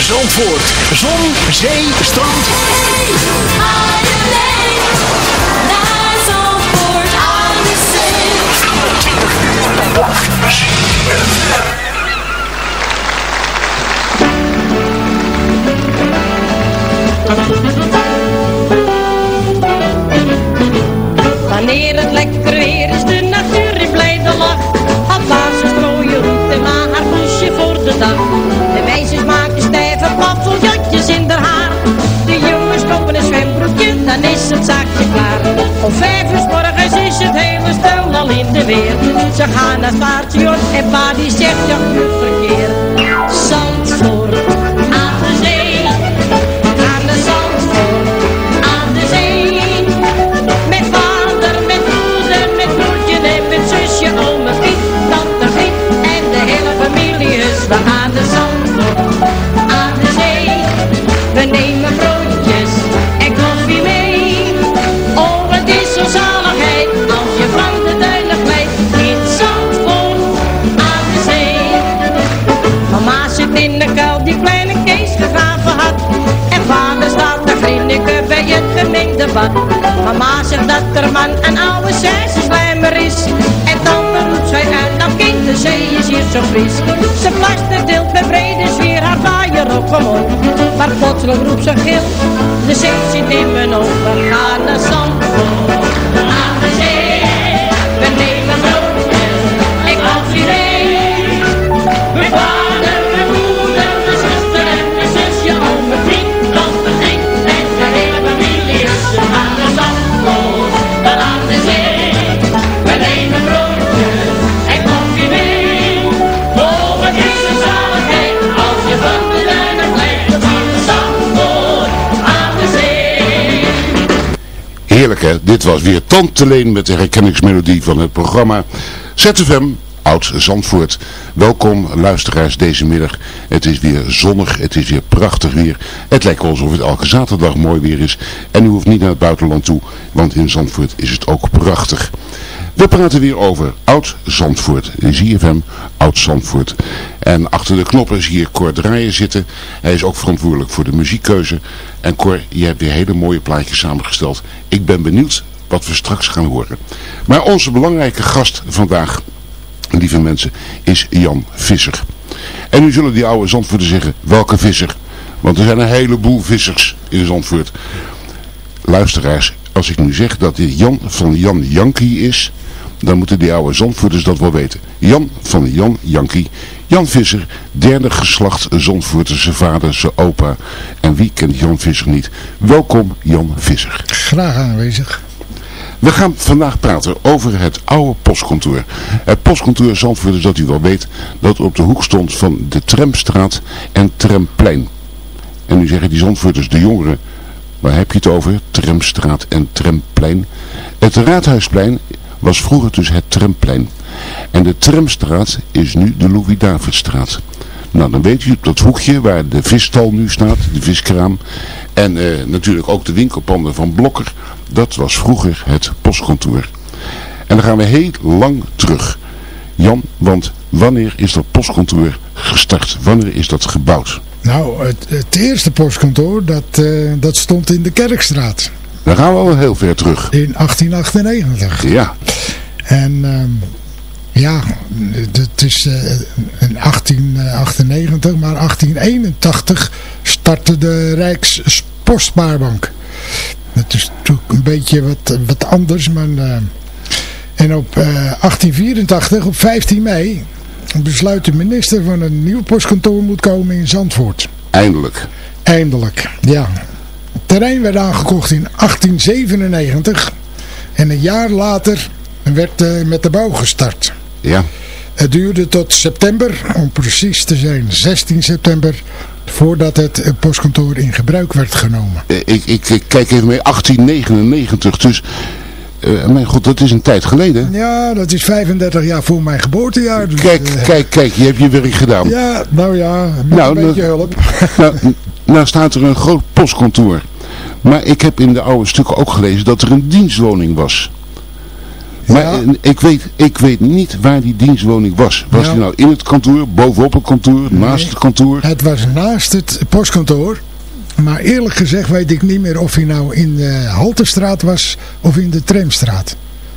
Zandvoort. Zon, zee, strand. Zandvoort aan de zee. Dan is het zaakje klaar. Om vijf uur morgens is het hele stel al in de weer. Ze gaan naar het paardje en pa die zegt ja, verkeer. Bad. Mama zegt dat er man een oude slijmer is. En dan roept zij uit, nou kind, de zee is hier zo fris. Ze plaster deelt bij brede sfeer haar vaaier op omhoog. Maar plotseling roept ze gil, de zee zit in mijn ogen. Ga naar Zandvoort, dit was weer Tante Leen met de herkenningsmelodie van het programma ZFM Oud Zandvoort. Welkom luisteraars deze middag. Het is weer zonnig, het is weer prachtig weer. Het lijkt alsof het elke zaterdag mooi weer is. En u hoeft niet naar het buitenland toe, want in Zandvoort is het ook prachtig. We praten weer over Oud Zandvoort. ZFM Oud Zandvoort. En achter de knoppen zie je Cor Draaien zitten. Hij is ook verantwoordelijk voor de muziekkeuze. En Cor, je hebt weer hele mooie plaatjes samengesteld. Ik ben benieuwd wat we straks gaan horen. Maar onze belangrijke gast vandaag, lieve mensen, is Jan Visser. En nu zullen die oude Zandvoorten zeggen, welke visser? Want er zijn een heleboel vissers in Zandvoort. Luisteraars, als ik nu zeg dat dit Jan van Jan Jankie is, dan moeten die oude Zandvoorters dat wel weten. Jan van Jan Jankie. Jan Visser, derde geslacht Zandvoorter, zijn vader, zijn opa. En wie kent Jan Visser niet? Welkom Jan Visser. Graag aanwezig. We gaan vandaag praten over het oude postkantoor. Het postkantoor Zandvoort is dat u wel weet dat op de hoek stond van de Tramstraat en Tramplein. En nu zeggen die Zandvoorters, de jongeren, waar heb je het over? Tramstraat en Tramplein. Het Raadhuisplein was vroeger dus het Tramplein. En de Tramstraat is nu de Louis-Davidstraat. Nou, dan weet u op dat hoekje waar de visstal nu staat, de viskraam. En eh, natuurlijk ook de winkelpanden van Blokker. Dat was vroeger het postkantoor. En dan gaan we heel lang terug. Jan, want wanneer is dat postkantoor gestart? Wanneer is dat gebouwd? Nou, het, het eerste postkantoor, dat, eh, dat stond in de Kerkstraat. Dan gaan we al heel ver terug. In 1898. Ja, En ehm, ja, het is eh, in 1898, maar 1881 startte de Rijkspostbaarbank. Dat is natuurlijk een beetje wat, wat anders, maar... eh, en op eh, 1884, op 15 mei, besluit de minister van een nieuw postkantoor moet komen in Zandvoort. eindelijk. Eindelijk, ja. Het terrein werd aangekocht in 1897 en een jaar later werd eh, met de bouw gestart. Ja, Het duurde tot september, om precies te zijn 16 september, voordat het eh, postkantoor in gebruik werd genomen. eh, ik, ik, ik kijk even mee, 1899, dus... eh, mijn god, dat is een tijd geleden. Ja, dat is 35 jaar voor mijn geboortejaar. dus, Kijk, eh, kijk, kijk, je hebt je werk gedaan. Ja, nou ja, met Nou, een beetje dat- hulp. Nou, nou staat er een groot postkantoor. Maar ik heb in de oude stukken ook gelezen dat er een dienstwoning was. Maar Ja. eh, ik, weet, ik weet niet waar die dienstwoning was. Was Ja. die nou in het kantoor, bovenop het kantoor, naast het kantoor? Het was naast het postkantoor. Maar eerlijk gezegd weet ik niet meer of hij nou in de Haltestraat was of in de Tramstraat.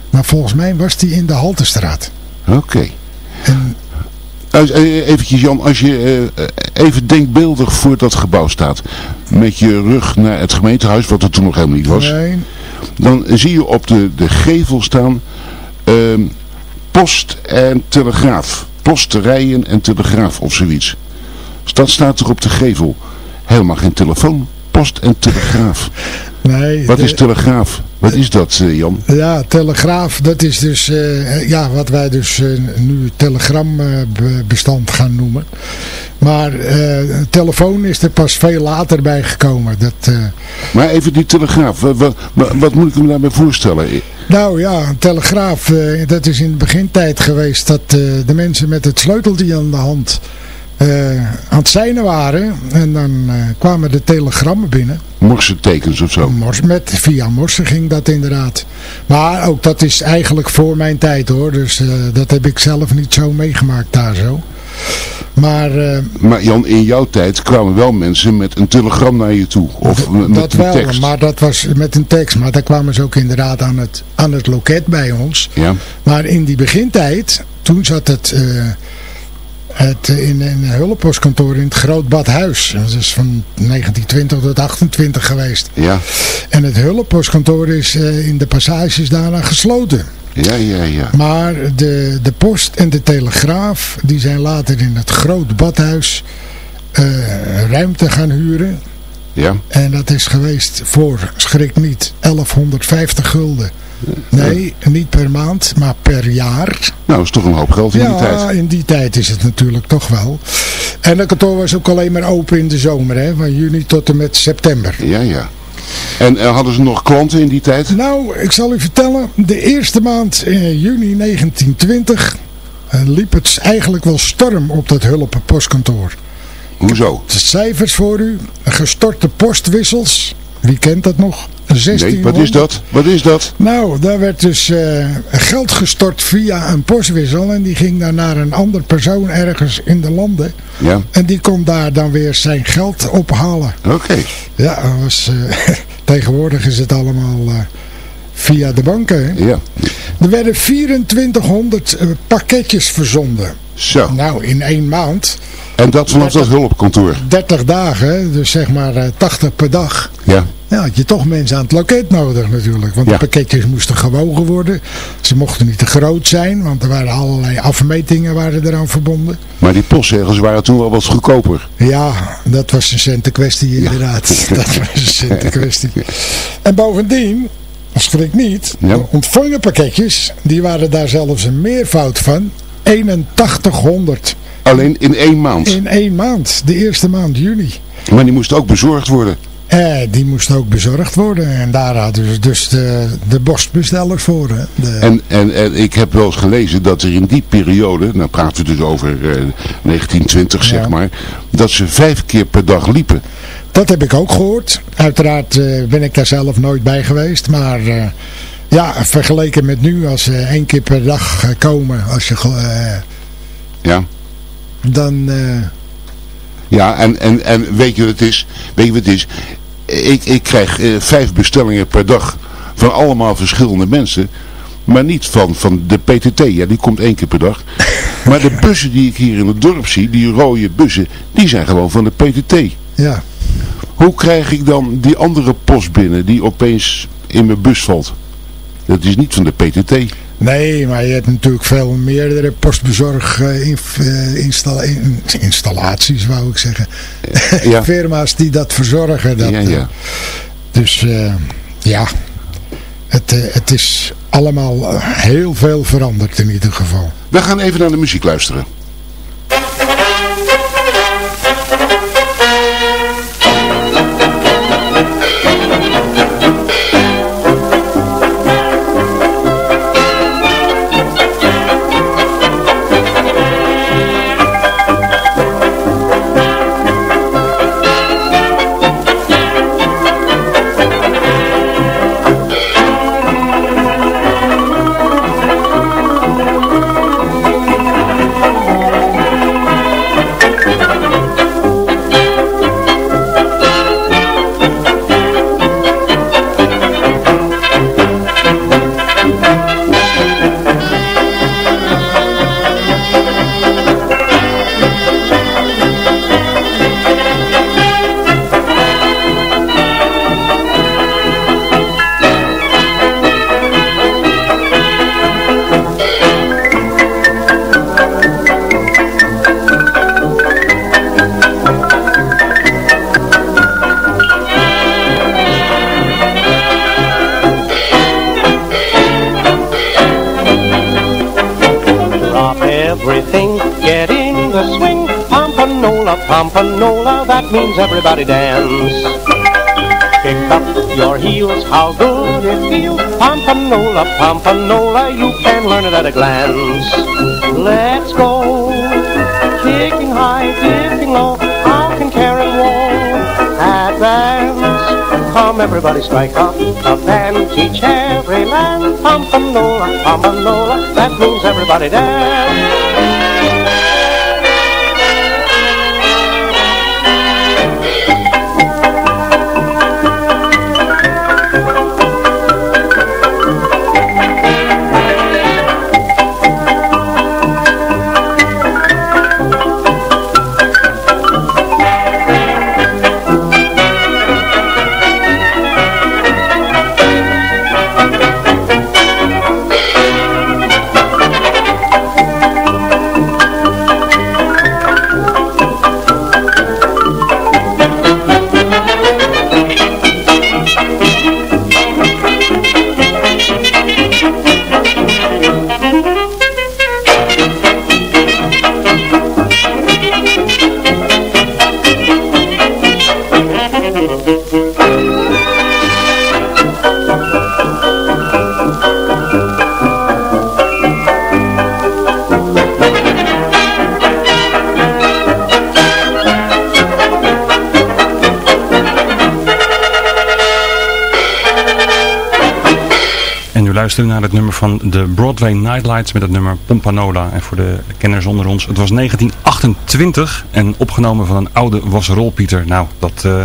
Maar volgens mij was hij in de Haltestraat. Oké. En Als- eh, Eventjes Jan, als je eh, even denkbeeldig voor dat gebouw staat. Met je rug naar het gemeentehuis, wat er toen nog helemaal niet was. nee, Dan zie je op de, de gevel staan ehm, post en telegraaf. Posterijen en telegraaf of zoiets. Dus dat staat er op de gevel. Helemaal geen telefoon. Post en telegraaf. nee. Wat de- is telegraaf? Wat is dat eh, Jan? Ja, telegraaf, dat is dus eh, ja, wat wij dus eh, nu telegrambestand gaan noemen. Maar eh, telefoon is er pas veel later bij gekomen. Dat, eh, Maar even die telegraaf. Wat, wat, wat moet ik me daarbij voorstellen? nou ja, een telegraaf, eh, dat is in de begintijd geweest dat eh, de mensen met het sleuteltje aan de hand eh, aan het seinen waren. En dan eh, kwamen de telegrammen binnen. Morsetekens of zo. Mors, met, via Morse ging dat inderdaad. Maar ook dat is eigenlijk voor mijn tijd hoor. Dus eh, dat heb ik zelf niet zo meegemaakt daar zo. Maar eh, Maar Jan, in jouw tijd kwamen wel mensen met een telegram naar je toe. Of met dat een wel, tekst. maar dat was met een tekst. Maar daar kwamen ze ook inderdaad aan het, aan het loket bij ons. Ja, Maar in die begintijd, toen zat het, eh, het eh, in een hulppostkantoor in het Groot Badhuis. Dat is van 1920 tot 28 geweest. ja, En het hulppostkantoor is eh, in de passages daarna gesloten. ja, ja, ja. Maar de, de post en de telegraaf, die zijn later in het groot badhuis eh, ruimte gaan huren. ja. En dat is geweest voor, schrik niet, 1150 gulden. Nee, niet per maand, maar per jaar. Nou, is toch een hoop geld in die ja, tijd. in die tijd is het natuurlijk toch wel. En het kantoor was ook alleen maar open in de zomer, hè, van juni tot en met september. Ja, ja. En eh, hadden ze nog klanten in die tijd? Nou, ik zal u vertellen, de eerste maand juni 1920 eh, liep het eigenlijk wel storm op dat hulppostkantoor. Hoezo? De cijfers voor u, gestorte postwissels, wie kent dat nog? 1600. Nee, wat is dat? Wat is dat? Nou, daar werd dus eh, geld gestort via een postwissel en die ging dan naar een ander persoon ergens in de landen. Ja, En die kon daar dan weer zijn geld ophalen. oké. Ja, was, eh, tegenwoordig is het allemaal eh, via de banken. Hè? Ja, Er werden 2400 eh, pakketjes verzonden. zo. Nou, in één maand. En dat vanaf dat hulpkantoor? 30 dagen, dus zeg maar eh, 80 per dag. Ja, Ja, had je toch mensen aan het loket nodig natuurlijk. Want Ja. de pakketjes moesten gewogen worden. Ze mochten niet te groot zijn, want er waren allerlei afmetingen waren eraan verbonden. maar die postzegels waren toen wel wat goedkoper. Ja, dat was een centenkwestie inderdaad. Dat was een centenkwestie. En bovendien, schrik niet, de ontvangen pakketjes, die waren daar zelfs een meervoud van. 8100 Alleen in één maand. in één maand, de eerste maand juni. Maar die moesten ook bezorgd worden. Eh, die moest ook bezorgd worden. En daar hadden ze dus de, de voor. De, En, en, en ik heb wel eens gelezen dat er in die periode, nou praten we dus over eh, 1920 zeg maar, dat ze vijf keer per dag liepen. Dat heb ik ook gehoord. Uiteraard eh, ben ik daar zelf nooit bij geweest. Maar eh, ja, vergeleken met nu, als ze één keer per dag eh, komen, als je, eh, Ja, dan... eh, ja en, en, en weet je wat het is? Weet je wat het is? Ik, ik krijg eh, vijf bestellingen per dag van allemaal verschillende mensen. Maar niet van, van de PTT, ja die komt één keer per dag. Maar de bussen die ik hier in het dorp zie, die rode bussen, die zijn gewoon van de PTT. ja, Hoe krijg ik dan die andere post binnen die opeens in mijn bus valt? Dat is niet van de PTT. Nee, maar je hebt natuurlijk veel meerdere postbezorg eh, eh, installaties, wou ik zeggen. Ja, Firma's die dat verzorgen. Dat, ja, eh, ja. Dus eh, ja, het, eh, het is allemaal eh, heel veel veranderd in ieder geval. We gaan even naar de muziek luisteren. Means everybody dance. Kick up your heels, how good it feels. Pompanola, Pompanola, you can learn it at a glance. Let's go, kicking high, dipping low, how can Karen Wall advance? Come everybody strike up a band, teach every man. Pompanola, Pompanola, that means everybody dance. En u luistert naar het nummer van de Broadway Nightlights met het nummer Pompanola. En voor de kenners onder ons, het was 1928 en opgenomen van een oude wasrolpieter. Nou, dat, eh,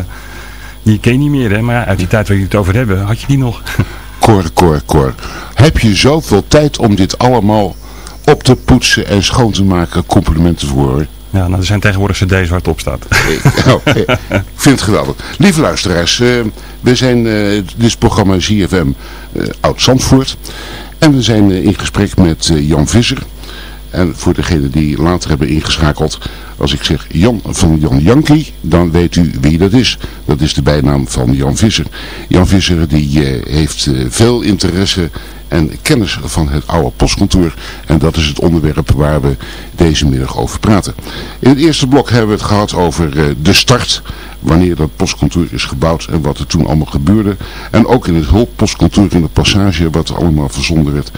die ken je niet meer hè, maar ja, uit die tijd waar jullie het over hebben, had je die nog? Cor, Cor, Cor. Heb je zoveel tijd om dit allemaal op te poetsen en schoon te maken? Complimenten voor hoor. Ja, nou, er zijn tegenwoordig cd's waar het op staat. Ik oh, ik vind het geweldig. Lieve luisteraars, eh, we zijn, eh, dit is programma ZFM Oud-Zandvoort. En we zijn eh, in gesprek met eh, Jan Visser. En voor degenen die later hebben ingeschakeld, als ik zeg Jan van Jan Jankie, dan weet u wie dat is. Dat is de bijnaam van Jan Visser. Jan Visser die eh, heeft eh, veel interesse en kennis van het oude postkantoor. En dat is het onderwerp waar we deze middag over praten. In het eerste blok hebben we het gehad over eh, de start. Wanneer dat postkantoor is gebouwd en wat er toen allemaal gebeurde. En ook in het hulppostkantoor in de passage wat er allemaal verzonden werd.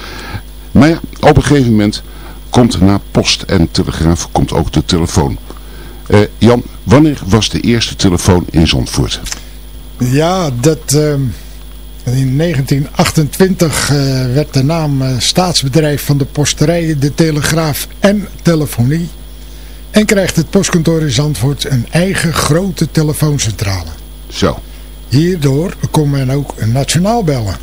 Maar ja, op een gegeven moment komt na post en telegraaf komt ook de telefoon. Eh, Jan, wanneer was de eerste telefoon in Zandvoort? Ja, dat, ehm, in 1928 eh, werd de naam eh, staatsbedrijf van de posterijen, de telegraaf en telefonie. En krijgt het postkantoor in Zandvoort een eigen grote telefooncentrale. Zo. Hierdoor kon men ook nationaal bellen.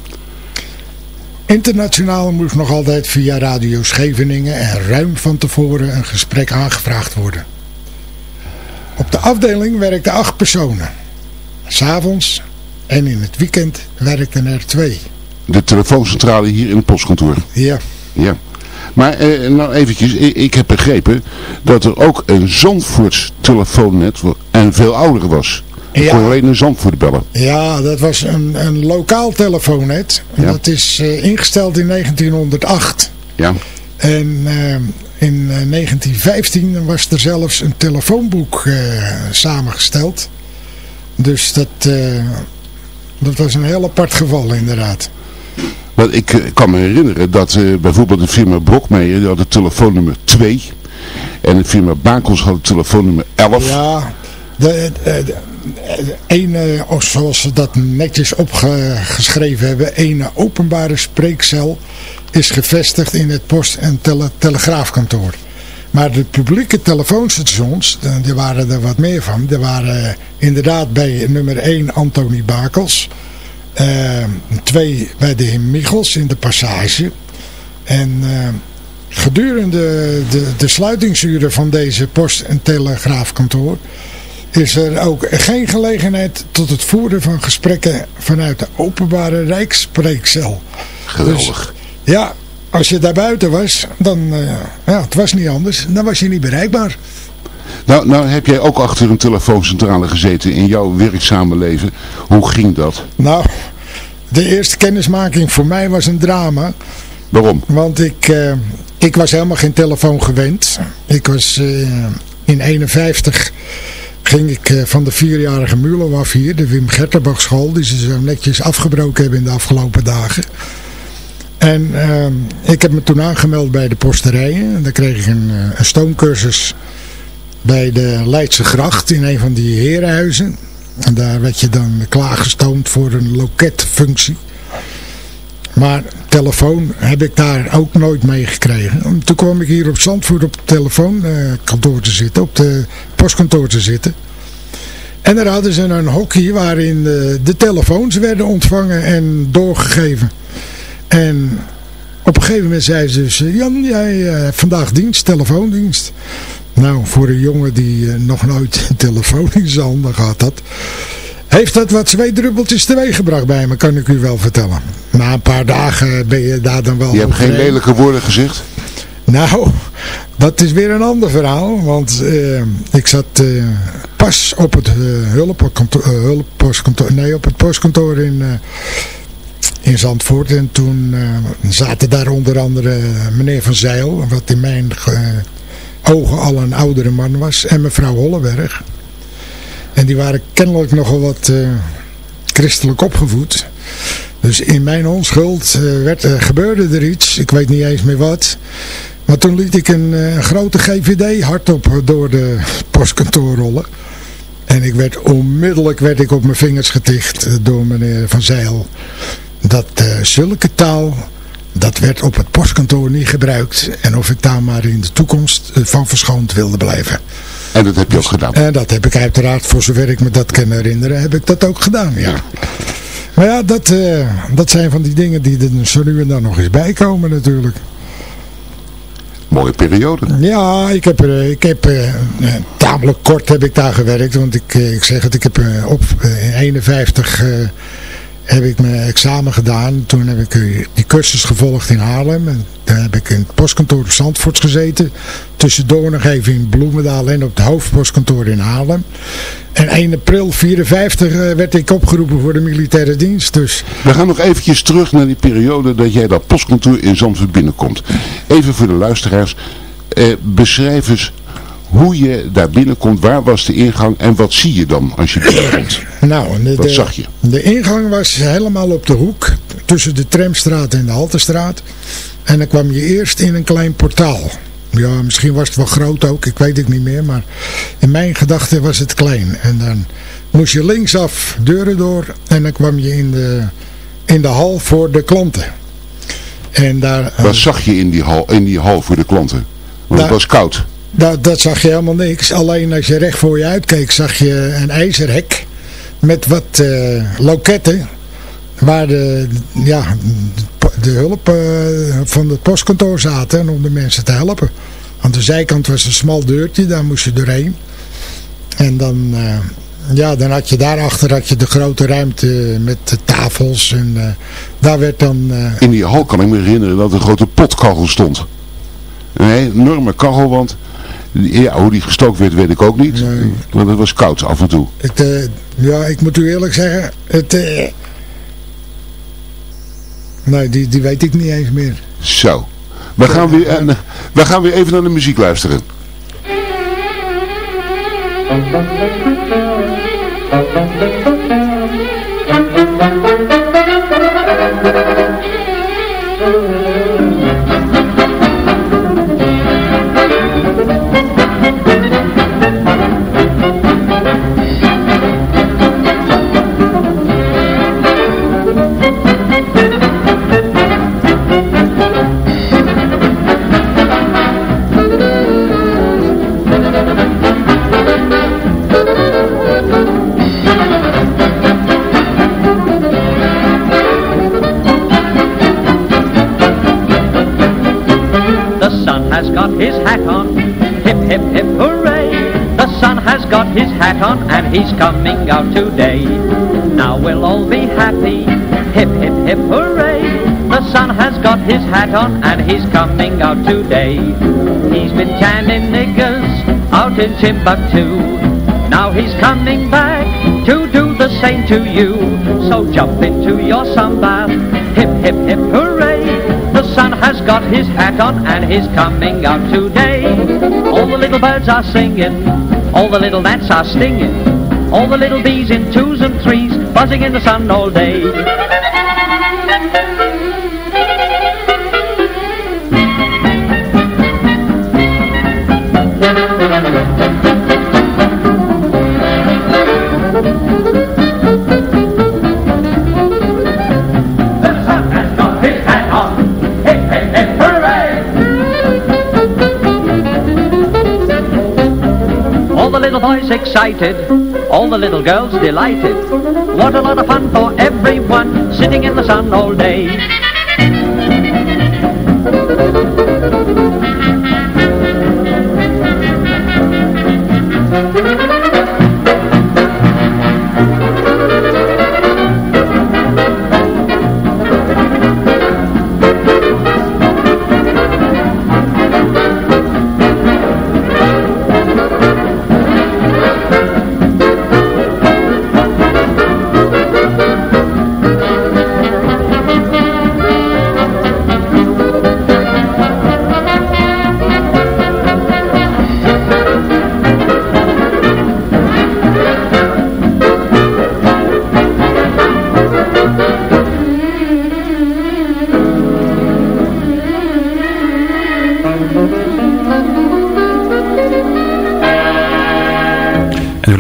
Internationaal moest nog altijd via Radio Scheveningen en ruim van tevoren een gesprek aangevraagd worden. Op de afdeling werkten acht personen. S'avonds en in het weekend werkten er twee. De telefooncentrale hier in het postkantoor. Ja, Ja. Maar eh, nou eventjes, ik, ik heb begrepen dat er ook een Zandvoorts telefoonnet en veel ouder was. Ja. kon alleen in Zandvoort bellen. ja dat was een, een lokaal telefoonnet. Ja. Dat is eh, ingesteld in 1908. Ja. En eh, in eh, 1915 was er zelfs een telefoonboek eh, samengesteld. Dus dat, eh, dat was een heel apart geval inderdaad. Want ik eh, kan me herinneren dat eh, bijvoorbeeld de firma Brokmeijer, had het telefoonnummer 2. En de firma Bakels had het telefoonnummer 11. Ja, de, de ene, of zoals ze dat netjes opgeschreven hebben, ene openbare spreekcel is gevestigd in het post- en tele- telegraafkantoor. Maar de publieke telefoonstations, eh, die waren er wat meer van. Er waren eh, inderdaad bij nummer 1 Antonie Bakels. Eh, twee bij de heer Michels in de passage. En eh, gedurende de, de sluitingsuren van deze post- en telegraafkantoor is er ook geen gelegenheid tot het voeren van gesprekken vanuit de openbare rijksspreekcel. Geweldig. Ja, als je daar buiten was, dan, eh, ja, het was niet anders, dan was je niet bereikbaar. Nou, nou heb jij ook achter een telefooncentrale gezeten in jouw werkzame leven. Hoe ging dat? Nou, de eerste kennismaking voor mij was een drama. Waarom? Want ik, eh, ik was helemaal geen telefoon gewend. Ik was eh, in in 51 ging ik eh, van de vierjarige Mulo af hier, de Wim Gertenbach school, die ze zo netjes afgebroken hebben in de afgelopen dagen. En ik heb me toen aangemeld bij de posterijen. En dan kreeg ik een, een stoomcursus bij de Leidse Gracht in een van die herenhuizen. En daar werd je dan klaargestoomd voor een loketfunctie. Maar telefoon heb ik daar ook nooit mee gekregen. Toen kwam ik hier op Zandvoort op het telefoonkantoor te zitten, op de postkantoor te zitten. En daar hadden ze een hockey waarin de, de telefoons werden ontvangen en doorgegeven. En op een gegeven moment zei ze dus, Jan, jij eh, vandaag dienst, telefoondienst. Nou, voor een jongen die eh, nog nooit een telefoon in zijn handen gehad had, heeft dat wat zweetdruppeltjes teweeggebracht bij me, kan ik u wel vertellen. Na een paar dagen ben je daar dan wel Je hebt geen lelijke woorden gezegd? Nou, dat is weer een ander verhaal. Want eh, ik zat eh, pas op het hulppostkantoor, nee, op het postkantoor in, in Zandvoort. En toen zaten daar onder andere meneer Van Zeil, wat in mijn ogen al een oudere man was. En mevrouw Holleberg. En die waren kennelijk nogal wat eh, christelijk opgevoed. Dus in mijn onschuld eh, werd, er gebeurde er iets. Ik weet niet eens meer wat. Maar toen liet ik een eh, grote GVD hardop door de postkantoor rollen. En ik werd onmiddellijk werd ik op mijn vingers geticht eh, door meneer Van Zeil. Dat eh, zulke taal, dat werd op het postkantoor niet gebruikt. En of ik daar maar in de toekomst eh, van verschoond wilde blijven. En dat heb je ook gedaan. En dat heb ik uiteraard, voor zover ik me dat kan herinneren, heb ik dat ook gedaan, ja. Maar ja, dat, eh, dat zijn van die dingen die er zo nu en dan nog eens bij komen natuurlijk. Mooie periode. Ja, ik heb, er, ik heb eh, eh, tamelijk kort heb ik daar gewerkt. Want ik, eh, ik zeg het, ik heb eh, op eh, in 51 eh, heb ik mijn examen gedaan. Toen heb ik eh, die cursus gevolgd in Haarlem. En daar heb ik in het postkantoor op Zandvoort gezeten. Tussendoor nog even in Bloemendaal en op het hoofdpostkantoor in Haarlem. En 1 april 54 eh, werd ik opgeroepen voor de militaire dienst. Dus We gaan nog eventjes terug naar die periode dat jij dat postkantoor in Zandvoort binnenkomt. Even voor de luisteraars. Eh, beschrijf eens hoe je daar binnenkomt. Waar was de ingang en wat zie je dan als je binnenkomt? Nou, de, Wat zag je? De ingang was helemaal op de hoek tussen de Tramstraat en de Haltestraat. En dan kwam je eerst in een klein portaal. Ja, misschien was het wel groot ook, ik weet het niet meer. Maar in mijn gedachten was het klein. En dan moest je linksaf deuren door en dan kwam je in de, in de hal voor de klanten. En daar, Wat zag je in die hal, in die hal voor de klanten? Want het was koud. Dat, dat zag je helemaal niks. Alleen als je recht voor je uitkeek zag je een ijzerhek met wat eh, loketten. Waar de, ja, de hulp eh, van het postkantoor zaten om de mensen te helpen. Aan de zijkant was een smal deurtje, daar moest je doorheen. En dan, eh, ja, dan had je daarachter had je de grote ruimte met de tafels. En daar werd dan... In die hal kan ik me herinneren dat een grote potkachel stond. Een enorme kachelwand. Ja, hoe die gestookt werd weet ik ook niet. Nee. Want het was koud af en toe. Het, eh, ja, ik moet u eerlijk zeggen, het, eh, nee, die, die weet ik niet eens meer. Zo. We gaan, weer, en, we gaan weer even naar de muziek luisteren. has got his hat on. Hip, hip, hip, hooray. The sun has got his hat on and he's coming out today. Now we'll all be happy. Hip, hip, hip, hooray. The sun has got his hat on and he's coming out today. He's been tanning niggers out in Timbuktu. Now he's coming back to do the same to you. So jump into your sunbath. Hip, hip, hip, hooray. Sun has got his hat on and he's coming out today. All the little birds are singing, all the little gnats are stinging, all the little bees in twos and threes, buzzing in the sun all day. Boys excited, all the little girls delighted. What a lot of fun for everyone, sitting in the sun all day.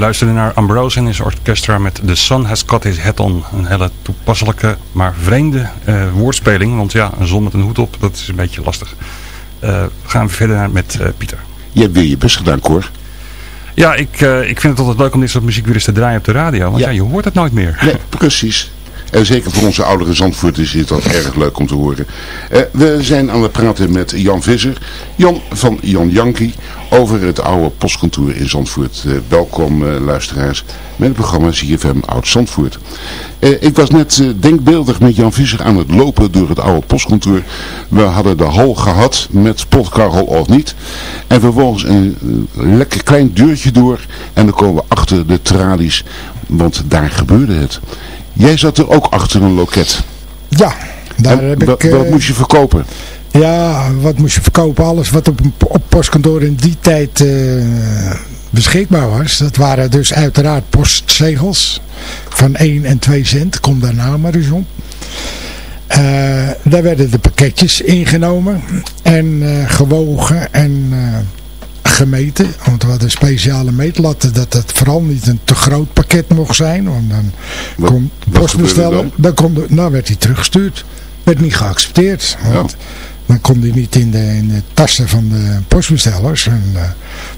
Luisterde naar Ambrose en his orchestra met The Sun Has Got His Hat On. Een hele toepasselijke, maar vreemde eh, woordspeling. Want ja, een zon met een hoed op, dat is een beetje lastig. Eh, we gaan verder naar met eh, Pieter. Je hebt weer je best gedaan, Cor. Ja, ik, ik vind het altijd leuk om dit soort muziek weer eens te draaien op de radio. Want ja, Ja. je hoort het nooit meer. Nee, precies. En zeker voor onze oudere Zandvoorters is dat erg leuk om te horen. We zijn aan het praten met Jan Visser. Jan van Jan Jankie over het oude postkantoor in Zandvoort. Eh, welkom eh, luisteraars met het programma CFM Oud Zandvoort. Eh, ik was net denkbeeldig met Jan Visser aan het lopen door het oude postkantoor. We hadden de hal gehad met potkarrel of niet. En vervolgens een lekker klein deurtje door. En dan komen we achter de tralies. Want daar gebeurde het. Jij zat er ook achter een loket. Ja, daar En heb ik... wat moest je verkopen? Ja, wat moest je verkopen? Alles wat op, op postkantoor in die tijd eh, beschikbaar was. Dat waren dus uiteraard postzegels van 1 en 2 cent. Kom daarna maar eens op. Eh, daar werden de pakketjes ingenomen en eh, gewogen en gemeten. Want we hadden speciale meetlatten dat het vooral niet een te groot pakket mocht zijn. Want dan Wat- kon postbesteller, gebeurde dan kon de, nou werd hij teruggestuurd. Werd niet geaccepteerd. Want dan kon hij niet in de, in de tassen van de postbestellers. En, eh,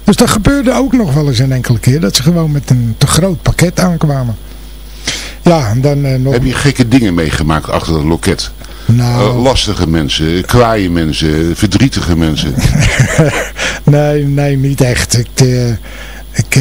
dus dat gebeurde ook nog wel eens een enkele keer. Dat ze gewoon met een te groot pakket aankwamen. Ja, en dan eh, nog... Heb je gekke dingen meegemaakt achter het loket? nou, Eh, lastige mensen, kwaaie mensen, verdrietige mensen. nee, nee, niet echt. Ik, ik,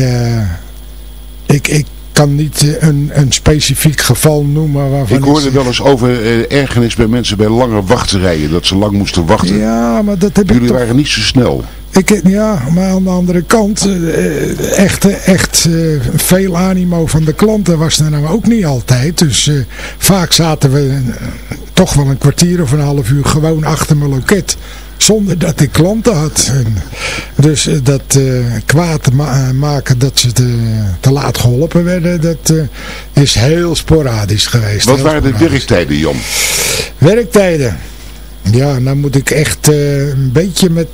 ik, ik kan niet eh, een, een specifiek geval noemen waarvan Ik hoorde wel eens over eh, ergernis bij mensen bij lange wachtrijen. Dat ze lang moesten wachten. Ja, maar dat heb ik Jullie toch... waren niet zo snel. Ik, ja, maar aan de andere kant, eh, echt, echt eh, veel animo van de klanten was er nou ook niet altijd. Dus eh, vaak zaten we eh, toch wel een kwartier of een half uur gewoon achter mijn loket. Zonder dat ik klanten had. En dus eh, dat eh, kwaad ma- maken dat ze te, te laat geholpen werden, dat eh, is heel sporadisch geweest. Wat waren de werktijden, Jan? Werktijden. Ja, nou moet ik echt eh, een beetje met...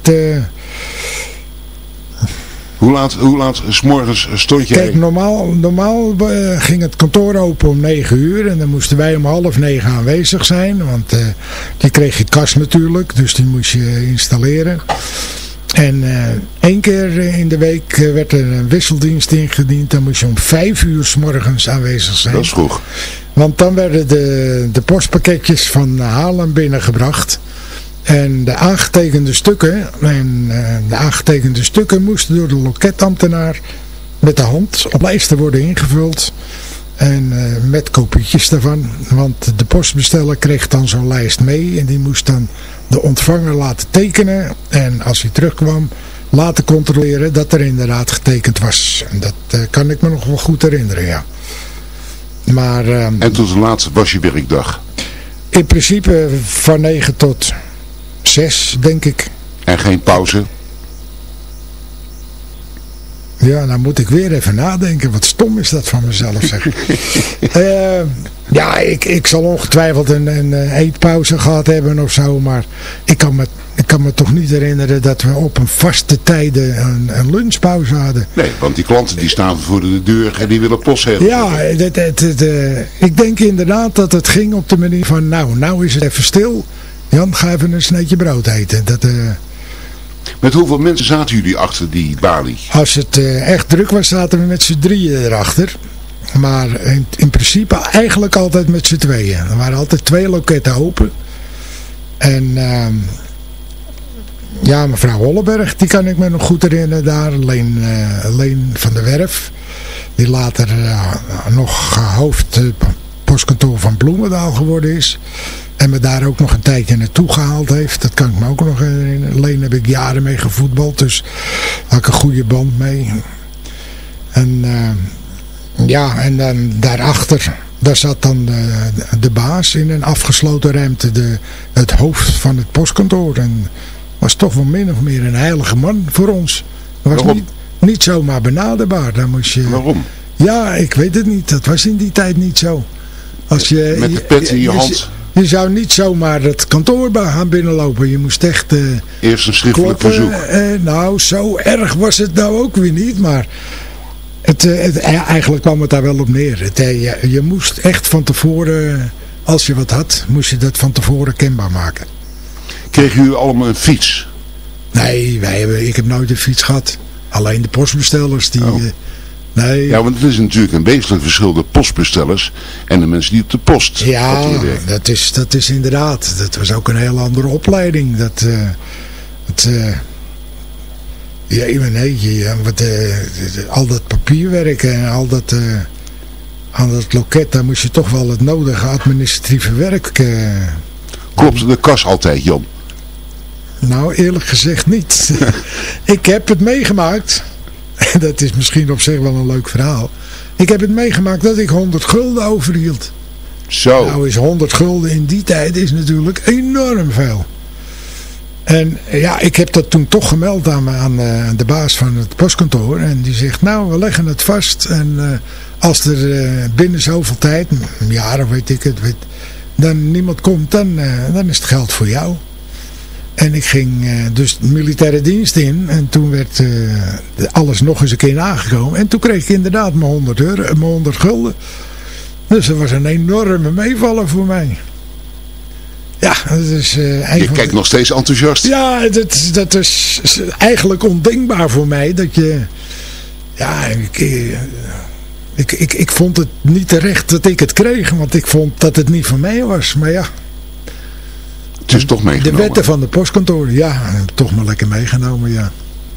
eh, Hoe laat, hoe laat s morgens stond jij? Kijk, normaal, normaal eh, ging het kantoor open om 9 uur en dan moesten wij om half negen aanwezig zijn. Want eh, die kreeg je kast natuurlijk, dus die moest je installeren. En eh, één keer in de week eh, werd er een wisseldienst ingediend. Dan moest je om 5 uur s morgens aanwezig zijn. Dat is vroeg. Want dan werden de, de postpakketjes van Haarlem binnengebracht. En de aangetekende stukken, en, eh, de aangetekende stukken moesten door de loketambtenaar met de hand op lijsten worden ingevuld. En eh, met kopietjes daarvan. Want de postbesteller kreeg dan zo'n lijst mee. En die moest dan de ontvanger laten tekenen. En als hij terugkwam laten controleren dat er inderdaad getekend was. En dat eh, kan ik me nog wel goed herinneren, ja. Maar ehm, En tot laat was je werkdag. in principe van 9 tot 6, denk ik. En geen pauze. Ja, nou moet ik weer even nadenken. Wat stom is dat van mezelf, zeg. Eh, ja, ik, ik zal ongetwijfeld een, een eh, eetpauze gehad hebben of zo. Maar ik kan, me, ik kan me toch niet herinneren dat we op een vaste tijden een, een lunchpauze hadden. Nee, want die klanten die staan voor de deur en die willen post hebben. Ja, het, het, het, eh, ik denk inderdaad dat het ging op de manier van... Nou, nou is het even stil. Jan, ga even een sneetje brood eten. Dat... eh, Met hoeveel mensen zaten jullie achter die balie? Als het eh, echt druk was, zaten we met z'n drieën erachter. Maar in, in principe eigenlijk altijd met z'n tweeën. Er waren altijd twee loketten open. En ehm, ja, mevrouw Holleberg, die kan ik me nog goed herinneren daar. Leen, eh, Leen van der Werf. Die later nog hoofd postkantoor van Bloemendaal geworden is. En me daar ook nog een tijdje naartoe gehaald heeft. Dat kan ik me ook nog herinneren. Leen heb ik jaren mee gevoetbald. Dus had ik een goede band mee. En eh, ja, en dan daarachter, daar zat dan de, de baas in een afgesloten ruimte, de, het hoofd van het postkantoor. En was toch wel min of meer een heilige man voor ons. Was Waarom? niet, niet zomaar benaderbaar. Daar moest je, Waarom? ja, ik weet het niet. Dat was in die tijd niet zo. Als je, Met de pet in je hand. Je zou niet zomaar het kantoor gaan binnenlopen. Je moest echt... eh, Eerst een schriftelijk kloppen. verzoek. Eh, nou, zo erg was het nou ook weer niet, maar het, eh, het, eigenlijk kwam het daar wel op neer. Het, je, je moest echt van tevoren, als je wat had, moest je dat van tevoren kenbaar maken. Kregen jullie allemaal een fiets? Nee, wij hebben, ik heb nooit een fiets gehad. Alleen de postbestellers die... Oh. Nee, Ja, want het is natuurlijk een wezenlijk verschil de postbestellers en de mensen die op de post Ja, werken. dat is, dat is inderdaad. Dat was ook een heel andere opleiding. Dat, eh het, eh ja, nee, je- ja, wat, eh, al dat papierwerk en al dat, aan dat loket, daar moest je toch wel het nodige administratieve werk... Klopte de kas altijd, Jan? nou, eerlijk gezegd niet. ik heb het meegemaakt. dat is misschien op zich wel een leuk verhaal. Ik heb het meegemaakt dat ik 100 gulden overhield. Zo. Nou is 100 gulden in die tijd is natuurlijk enorm veel. En eh, ja, ik heb dat toen toch gemeld aan, aan eh, de baas van het postkantoor. En die zegt, nou, we leggen het vast. En eh, als er binnen zoveel tijd, een jaar of weet ik het, weet, dan niemand komt, dan, dan is het geld voor jou. En ik ging eh, dus de militaire dienst in. En toen werd eh, alles nog eens een keer nagekomen. En toen kreeg ik inderdaad mijn 100, euro, mijn 100 gulden. Dus dat was een enorme meevaller voor mij. Ja, dat is eh, een Je kijkt nog steeds enthousiast. Ja, dat, dat is eigenlijk ondenkbaar voor mij. Dat je... Ja, ik, eh, ik, ik, ik vond het niet terecht dat ik het kreeg. Want ik vond dat het niet van mij was. Maar ja, Het is toch de meegenomen. wetten van de postkantoor. Ja, toch maar lekker meegenomen, ja.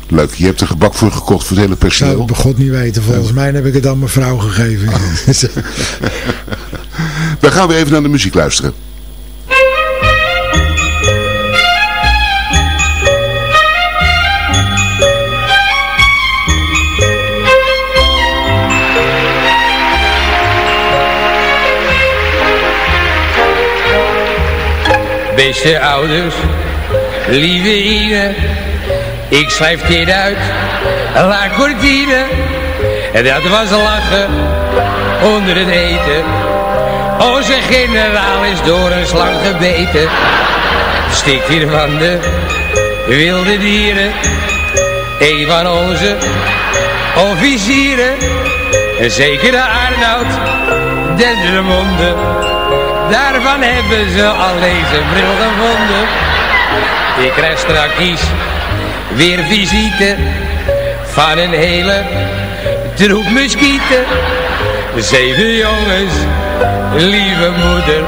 Leuk, je hebt er gebak voor gekocht voor het hele Ik zou het personeel. bij God niet weten. Volgens mij heb ik het aan mijn vrouw gegeven. We gaan weer even naar de muziek luisteren. Beste ouders, lieve Ine, ik schrijf dit uit, La Cortine. En dat was lachen onder het eten. Onze generaal is door een slang gebeten. Stikt hier van de wilde dieren. Een van onze officieren. En zeker de Arnoud, Dendermonde. Daarvan hebben ze al deze bril gevonden. Ik krijg straks weer visite van een hele troep muskieten. Zeven jongens, lieve moeder,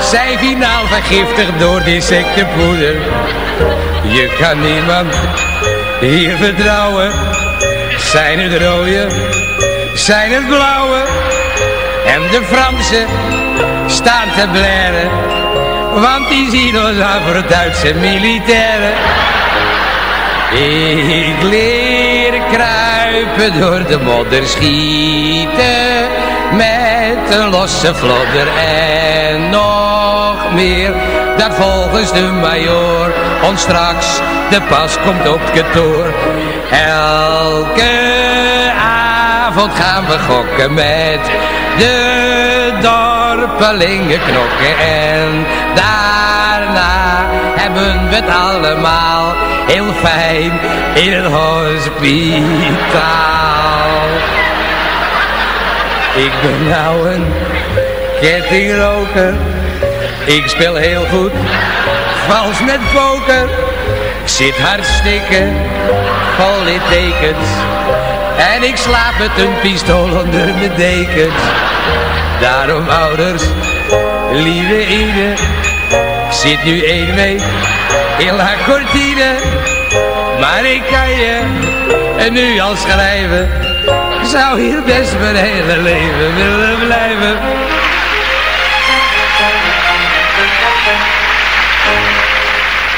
zijn finaal vergiftigd door insectenpoeder. Je kan niemand hier vertrouwen. Zijn het rode, zijn het blauwe en de Fransen staan te blaren. Want die zien ons aan voor Duitse militairen. Ik leer kruipen door de modder schieten. Met een losse vlodder en nog meer. Dat volgens de majoor ons straks de pas komt op kantoor. Elke avond gaan we gokken met de dorpelingen knokken. En daarna hebben we het allemaal heel fijn in het hospitaal. Ik ben nou een kettingroker. Ik speel heel goed, vals met poker. Ik zit hartstikke vol littekens. En ik slaap met een pistool onder mijn dekens. Daarom ouders, lieve Ine. Zit nu één week in La Cortine. Maar ik kan je nu al schrijven. Zou hier best mijn hele leven willen blijven.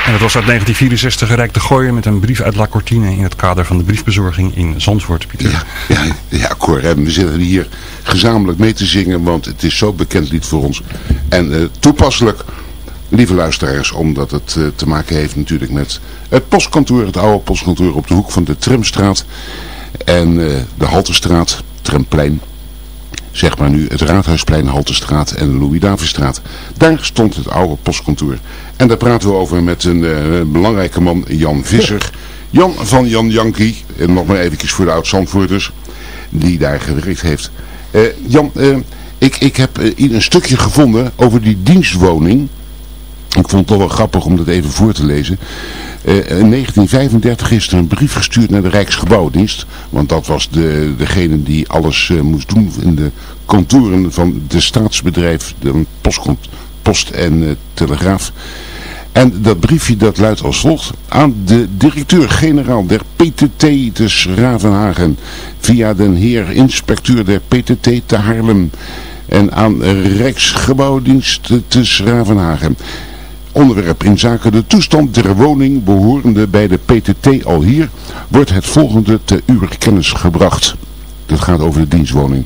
En het was uit 1964 gereikt de gooien met een brief uit La Cortine in het kader van de briefbezorging in Zandvoort, Pieter. Ja, ja, ja Cor, we zitten hier gezamenlijk mee te zingen, want het is zo'n bekend lied voor ons. En eh, toepasselijk, lieve luisteraars, omdat het eh, te maken heeft natuurlijk met het postkantoor, het oude postkantoor op de hoek van de Tramstraat en eh, de Haltestraat, Tramplein. Zeg maar nu het Raadhuisplein, Haltestraat en de Louis-Davidstraat. Daar stond het oude postkantoor. En daar praten we over met een eh, belangrijke man, Jan Visser. Jan van Jan Jankie, en nog maar eventjes voor de oud-Zandvoorters, die daar gewerkt heeft. Eh, Jan, eh, ik, ik heb hier een stukje gevonden over die dienstwoning. Ik vond het toch wel grappig om dat even voor te lezen. Eh, in 1935 is er een brief gestuurd naar de Rijksgebouwdienst. Want dat was de, degene die alles eh, moest doen in de kantoren van de staatsbedrijf, de postkont- post en eh, telegraaf. En dat briefje dat luidt als volgt. Aan de directeur-generaal der PTT te Schravenhagen. Via den heer inspecteur der PTT te Haarlem. En aan Rijksgebouwdienst te Schravenhagen. Onderwerp in zaken de toestand der woning behorende bij de PTT al hier wordt het volgende te uw kennis gebracht. Dit gaat over de dienstwoning.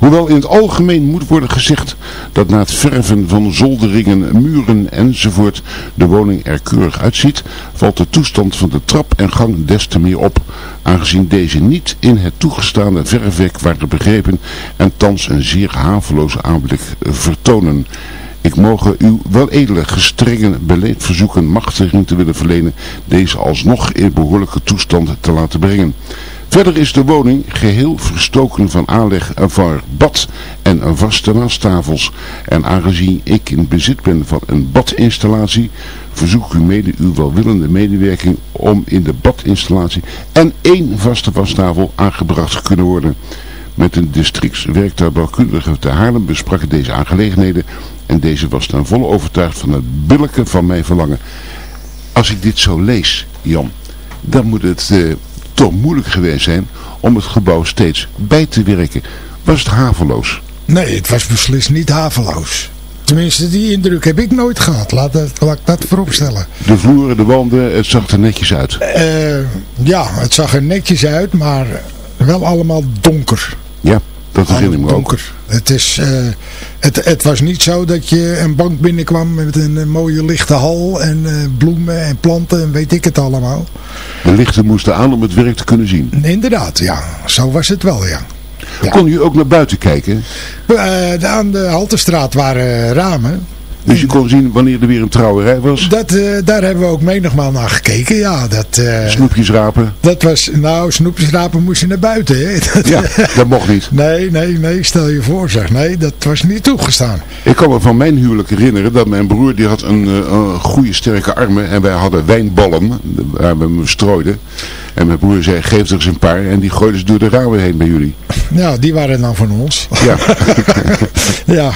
Hoewel in het algemeen moet worden gezegd dat na het verven van zolderingen, muren enzovoort de woning er keurig uitziet, valt de toestand van de trap en gang des te meer op, aangezien deze niet in het toegestaande verfwerk waren begrepen en thans een zeer haveloze aanblik vertonen. Ik mogen uw weledele gestrenge beleid verzoeken machtiging te willen verlenen deze alsnog in behoorlijke toestand te laten brengen. Verder is de woning geheel verstoken van aanleg van bad en vaste wastafels. En aangezien ik in bezit ben van een badinstallatie, verzoek ik u mede uw welwillende medewerking om in de badinstallatie en één vaste wastafel aangebracht te kunnen worden. Met een districtswerktuigbouwkundige te Haarlem besprak ik deze aangelegenheden en deze was ten volle overtuigd van het billijke van mijn verlangen. Als ik dit zo lees, Jan, dan moet het eh, toch moeilijk geweest zijn om het gebouw steeds bij te werken. Was het haveloos? Nee, het was beslist niet haveloos. Tenminste, die indruk heb ik nooit gehad. Laat, dat, laat ik dat vooropstellen. De vloeren, de wanden, het zag er netjes uit. Eh, ja, het zag er netjes uit, maar wel allemaal donker. Ja, dat herinner ik me ook. donker. Het, is, eh, het, het was niet zo dat je een bank binnenkwam met een, mooie lichte hal en eh, bloemen en planten en weet ik het allemaal. De lichten moesten aan om het werk te kunnen zien. Inderdaad, ja. Zo was het wel, ja. Ja. Kon u ook naar buiten kijken? Eh, aan de Haltestraat waren ramen. Dus je kon zien wanneer er weer een trouwerij was? Dat, eh, daar hebben we ook menigmaal naar gekeken, ja. Dat, eh, Snoepjes rapen? dat was, nou, snoepjes rapen moest je naar buiten, hè. Dat- Ja, dat mocht niet. Nee, nee, nee, stel je voor, zeg. Nee, dat was niet toegestaan. Ik kan me van mijn huwelijk herinneren dat mijn broer die had een, eh, een goede sterke armen en wij hadden wijnballen waar we hem strooiden. En mijn broer zei geef er eens een paar en die gooiden ze door de ramen heen bij jullie. Ja, die waren dan van ons. Ja, ja,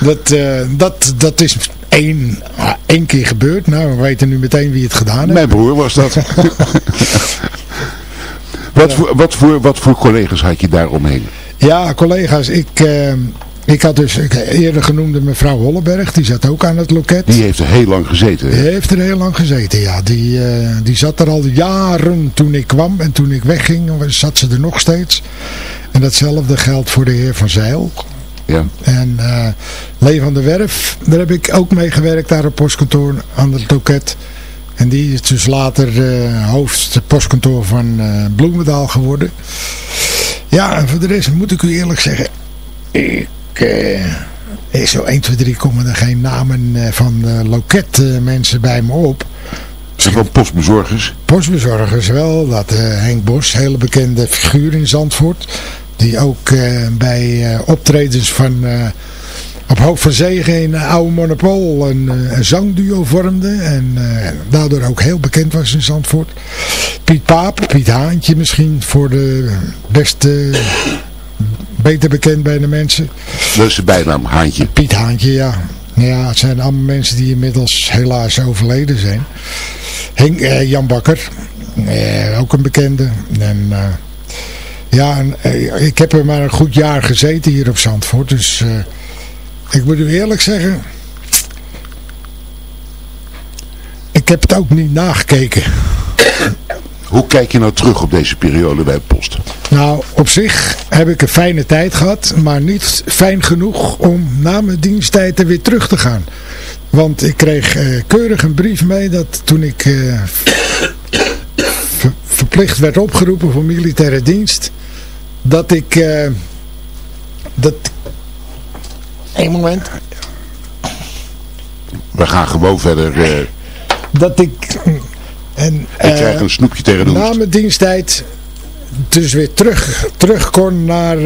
dat, eh, dat, dat is één, één keer gebeurd. Nou, we weten nu meteen wie het gedaan heeft. mijn broer was dat. wat, voor, wat, voor, wat voor collega's had je daar omheen? Ja, collega's, ik, eh, ik had dus ik, eerder genoemde mevrouw Holleberg, die zat ook aan het loket. Die heeft er heel lang gezeten. Die heeft er heel lang gezeten, ja. Die, eh, die zat er al jaren toen ik kwam en toen ik wegging, zat ze er nog steeds. En datzelfde geldt voor de heer Van Zeil. Ja. En eh Lee van der Werf, daar heb ik ook mee gewerkt daar op postkantoor aan het loket. En die is dus later eh hoofd postkantoor van eh, Bloemendaal geworden. Ja, en voor de rest moet ik u eerlijk zeggen. Ik, eh, eh, zo 1, 2, 3 komen er geen namen eh, van eh, loket eh, mensen bij me op. Zeg postbezorgers. Postbezorgers wel, dat eh, Henk Bos, hele bekende figuur in Zandvoort. Die ook eh, bij eh, optredens van eh, op Hoop van Zegen in Oude Monopol een, een zangduo vormde. En daardoor ook heel bekend was in Zandvoort. Piet Paap, Piet Haantje misschien voor de beste, beter bekend bij de mensen. Dat is de bijnaam, Haantje. Piet Haantje, ja. Ja, het zijn allemaal mensen die inmiddels helaas overleden zijn. Henk, eh, Jan Bakker, eh, ook een bekende. En eh, ja, en, eh, ik heb er maar een goed jaar gezeten hier op Zandvoort. Dus eh, ik moet u eerlijk zeggen... Ik heb het ook niet nagekeken. Hoe kijk je nou terug op deze periode bij Post? Nou, op zich heb ik een fijne tijd gehad, maar niet fijn genoeg om na mijn diensttijd er weer terug te gaan. Want ik kreeg eh, keurig een brief mee dat toen ik eh, verplicht werd opgeroepen voor militaire dienst, dat ik... eh, dat... Eén moment. We gaan gewoon verder. eh, Dat ik... En, ik eh, krijg een snoepje tegen de na mijn diensttijd dus weer terug, terug kon naar,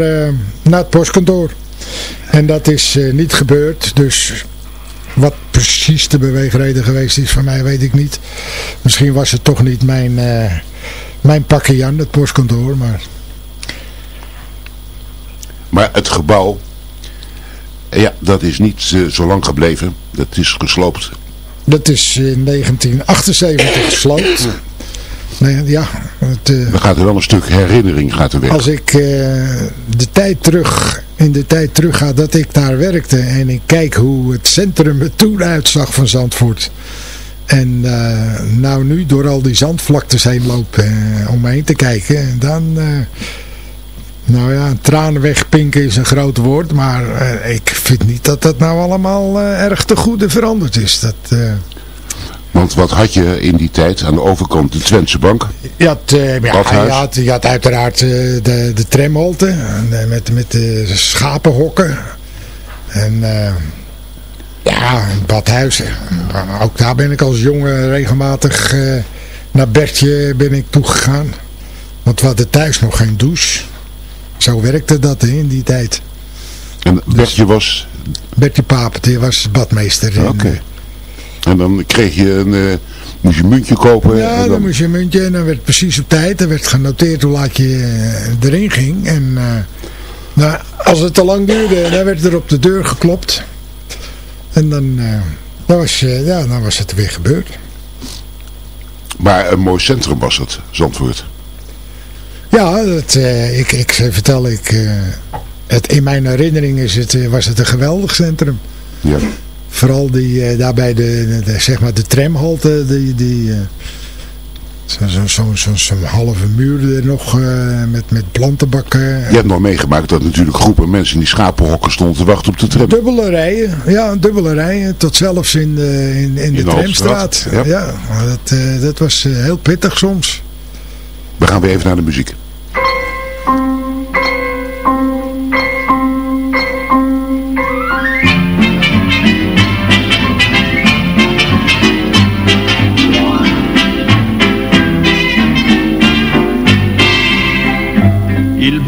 naar het postkantoor. En dat is niet gebeurd. Dus wat precies de beweegreden geweest is van mij weet ik niet. Misschien was het toch niet mijn, eh mijn pakje Jan, het postkantoor. Maar Maar het gebouw, ja, dat is niet eh, zo lang gebleven. Dat is gesloopt. dat is in 1978 gesloopt. Nee, ja, het, eh, Dan gaat er wel een stuk herinnering gaat er weg. Als ik de tijd terug, in de tijd terug ga dat ik daar werkte en ik kijk hoe het centrum er toen uitzag van Zandvoort. En eh, nou nu door al die zandvlaktes heen lopen eh, om heen te kijken, dan... eh, nou ja, tranen wegpinken is een groot woord, maar ik vind niet dat dat nou allemaal erg te goede veranderd is. Dat, Want wat had je in die tijd aan de overkant? De Twentse Bank. Je had, eh, ja, je had, je had uiteraard eh, de, de tramhalte eh, met, met de schapenhokken. En eh, ja. Eh, Ook daar ben ik als jongen regelmatig naar Bertje ben ik toegegaan. Want we hadden thuis nog geen douche. Zo werkte dat hè, in die tijd. En Bertje was... Bertje die was badmeester. Oké. En dan kreeg je een... eh, moest je een muntje kopen. Ja, en dan dan, moest je een muntje en dan werd precies op tijd. Er werd genoteerd hoe laat je eh, erin ging. En eh, nou, als het te lang duurde, dan werd er op de deur geklopt. En dan, dan, was, je- ja, dan was het weer gebeurd. Maar een mooi centrum was het, Zandvoort. Ja, dat, ik, ik vertel, ik, het, in mijn herinnering is het, was het een geweldig centrum. Ja. Vooral die, eh, daar bij de, de, zeg maar de tramhalte, die, die, eh, zo'n zo, zo, zo, zo'n halve muur er nog eh, met, met plantenbakken. Je hebt nog meegemaakt dat natuurlijk groepen mensen in die schapenhokken stonden te wachten op de tram. Dubbele rijen, ja, dubbele rijen, tot zelfs in de, in, in de de tramstraat. Ja, dat, eh, dat was eh, heel pittig soms. We gaan weer even naar de muziek.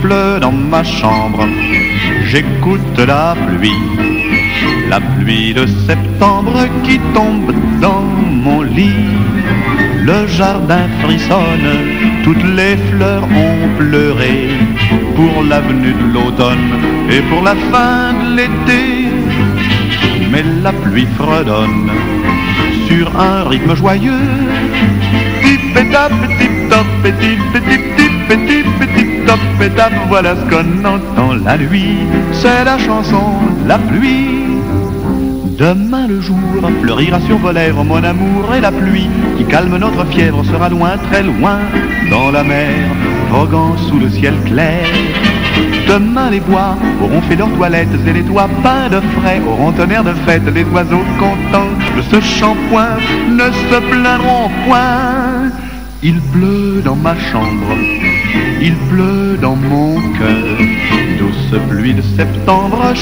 Dans ma chambre, j'écoute la pluie, la pluie de septembre qui tombe dans mon lit. Le jardin frissonne, toutes les fleurs ont pleuré pour la venue de l'automne et pour la fin de l'été. Mais la pluie fredonne sur un rythme joyeux. Top et. Voilà ce qu'on entend la nuit. C'est la chanson de la pluie. Demain le jour fleurira sur vos lèvres mon amour et la pluie qui calme notre fièvre sera loin, très loin dans la mer, voguant sous le ciel clair. Demain les bois auront fait leurs toilettes et les toits peints de frais auront un air de fête. Les oiseaux contents de ce shampoing ne se plaindront point. Il pleut dans ma chambre, il pleut dans mon cœur. Douce pluie de septembre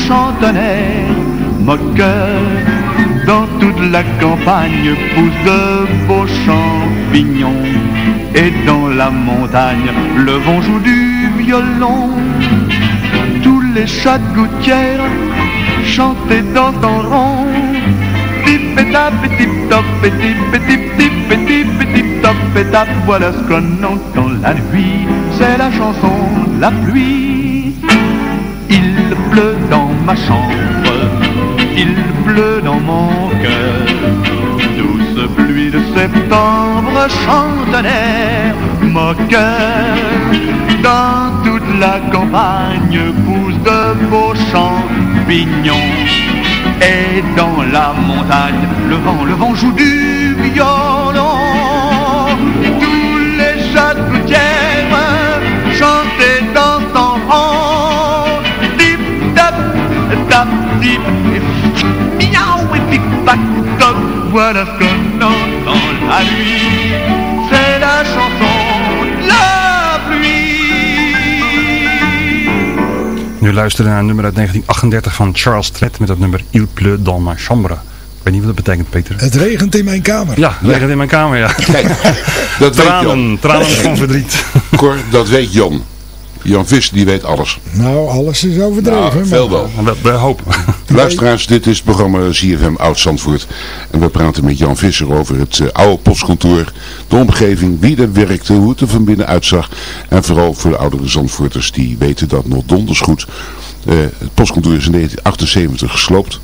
air moqueur. Dans toute la campagne poussent de beaux champignons. Et dans la montagne, le vent joue du violon. Tous les chats de gouttière chantent et dansent en rond. Tip et tap et tip top et tip et tip tip et tip tip top et tap. Voilà ce qu'on entend la nuit, c'est la chanson de la pluie. Il pleut dans ma chambre, il pleut dans mon cœur. Douce pluie de septembre chante un air moqueur. Dans toute la campagne poussent de beaux champignons. Et dans la montagne, le vent, le vent joue du violon. Miaou et tac toc. Voilà ce qu'on entend la nuit. C'est la chanson de la pluie. Nu luisteren naar een nummer uit 1938 van Charles Tret met dat nummer Il pleut dans ma chambre. Ik weet niet wat dat betekent, Peter. Het regent in mijn kamer. Ja, liggen in mijn kamer, ja. Kijk, dat weet Tranen, Jan. tranen van verdriet. Cor, dat weet Jan. Jan Vis, die weet alles. Nou, alles is overdreven. Nou, veel wel. We, we hopen. Luisteraars, dit is het programma CFM Oud Zandvoort. En we praten met Jan Visser over het eh, oude postkantoor, de omgeving, wie er werkte, hoe het er van binnen uitzag. En vooral voor de oudere Zandvoorters, die weten dat nog donders goed. Eh, het postkantoor is in 1978 gesloopt.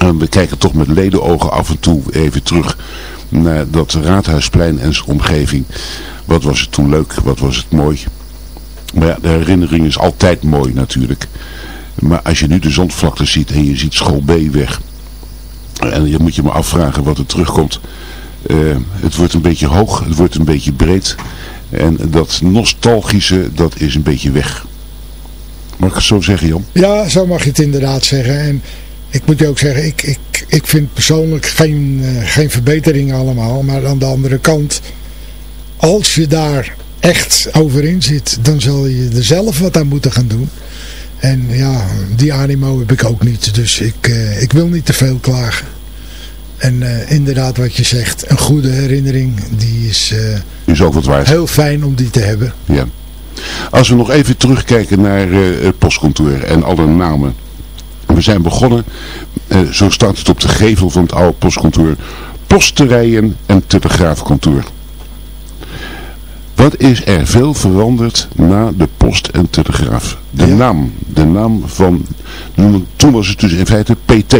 En we kijken toch met ledenogen af en toe even terug naar dat Raadhuisplein en zijn omgeving. Wat was het toen leuk, wat was het mooi. Maar ja, de herinnering is altijd mooi natuurlijk. Maar als je nu de zandvlakte ziet en je ziet school B weg. En je moet je maar afvragen wat er terugkomt. Eh, het wordt een beetje hoog, het wordt een beetje breed. En dat nostalgische, dat is een beetje weg. Mag ik het zo zeggen, Jan? Ja, zo mag je het inderdaad zeggen. En ik moet je ook zeggen, ik, ik, ik vind persoonlijk geen, eh, geen verbetering allemaal. Maar aan de andere kant, als je daar echt over in zit, dan zal je er zelf wat aan moeten gaan doen. En ja, die animo heb ik ook niet. Dus ik, eh, ik wil niet te veel klagen. En eh, inderdaad wat je zegt, een goede herinnering, die is eh, Is ook wat waard. heel fijn om die te hebben. Ja. Als we nog even terugkijken naar het postkantoor en alle namen. We zijn begonnen, zo staat het op de gevel van het oude postkantoor, posterijen en telegraafkantoor. Wat is er veel veranderd na de post en telegraaf? De Ja. naam, de naam van, toen was het dus in feite PT,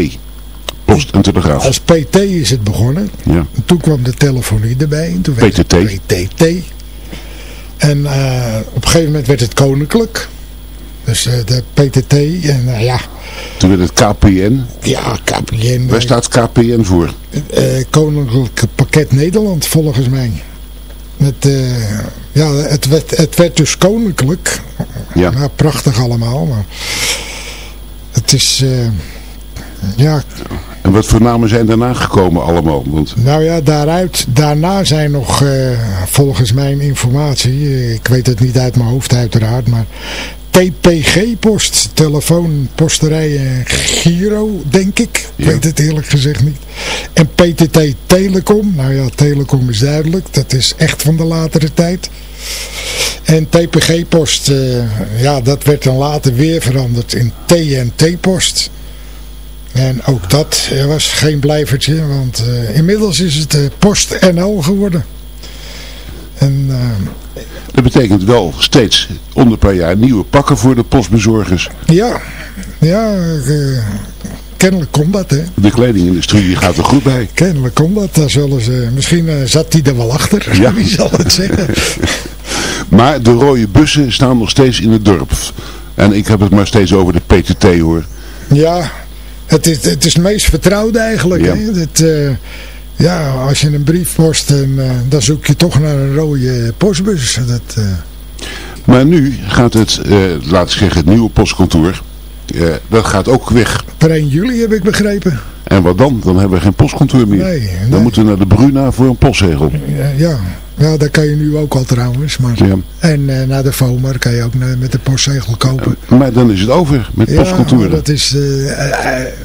post en telegraaf. Als PT is het begonnen. Ja. En toen kwam de telefonie erbij. En toen werd PTT. het PTT. En eh, op een gegeven moment werd het koninklijk. Dus eh, de PTT. En eh, ja, Toen werd het KPN. ja, KPN. Waar staat KPN voor? Koninklijk Pakket Nederland volgens mij. Het, eh, ja, het, werd, het werd dus koninklijk. Ja. Prachtig allemaal. Maar het is... eh, ja, En wat voor namen zijn daarna gekomen allemaal? Want Nou ja, daaruit, daarna zijn nog, eh, volgens mijn informatie, ik weet het niet uit mijn hoofd uiteraard, maar TPG-post, telefoon, posterij en Giro, denk ik. Ik weet het eerlijk gezegd niet. En PTT Telecom, nou ja, Telecom is duidelijk, dat is echt van de latere tijd. En TPG-post, eh, ja, dat werd dan later weer veranderd in TNT-post. En ook dat eh, was geen blijvertje, want eh, inmiddels is het eh, Post NL geworden. En eh, dat betekent wel steeds onder paar jaar nieuwe pakken voor de postbezorgers. ja, ja kennelijk komt dat, hè. De kledingindustrie die gaat er goed bij. Kennelijk komt dat. Daar zullen ze, misschien eh, zat hij er wel achter, Ja. wie zal het zeggen. Maar de rode bussen staan nog steeds in het dorp. En ik heb het maar steeds over de PTT hoor. Ja, het is het, is het meest vertrouwde eigenlijk. Ja. Hè? Het, eh, ja, als je een brief post, en, eh, dan zoek je toch naar een rode postbus. Dat, eh, Maar nu gaat het, eh, laat ik zeggen, het nieuwe postkantoor, dat gaat ook weg. Per 1 juli heb ik begrepen. En wat dan? Dan hebben we geen postkantoor meer. Nee, nee. Dan moeten we naar de Bruna voor een postzegel. Ja, ja. dat kan je nu ook al trouwens. Maar... Ja. En naar de FOMAR kan je ook naar- met de postzegel kopen. Maar dan is het over met Ja, postkantoren. dat is,